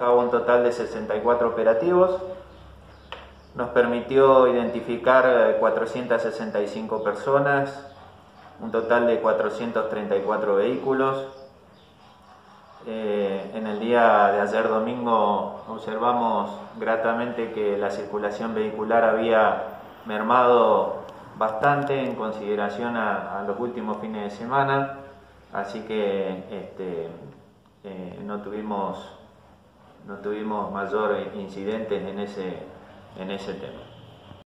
cabo un total de 64 operativos. Nos permitió identificar 465 personas, un total de 434 vehículos. Eh, en el día de ayer domingo observamos gratamente que la circulación vehicular había mermado bastante en consideración a, los últimos fines de semana, así que este, eh, no tuvimos no tuvimos mayor incidentes en ese, en ese tema.